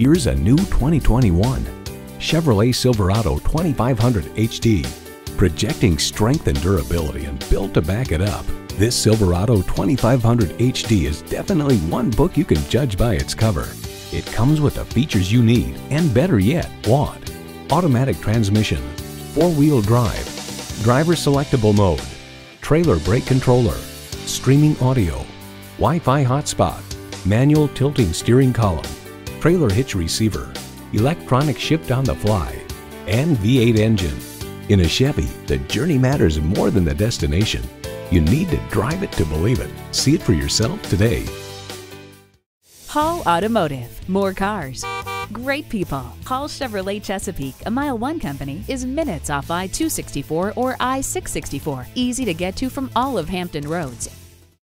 Here's a new 2021 Chevrolet Silverado 2500 HD. Projecting strength and durability and built to back it up. This Silverado 2500 HD is definitely one book you can judge by its cover. It comes with the features you need and better yet, want. Automatic transmission, four-wheel drive, driver selectable mode, trailer brake controller, streaming audio, Wi-Fi hotspot, manual tilting steering column, trailer hitch receiver, electronic shift on the fly, and V8 engine. In a Chevy, the journey matters more than the destination. You need to drive it to believe it. See it for yourself today. Hall Automotive. More cars. Great people. Hall Chevrolet Chesapeake, a Mile 1 company, is minutes off I 264 or I 664. Easy to get to from all of Hampton roads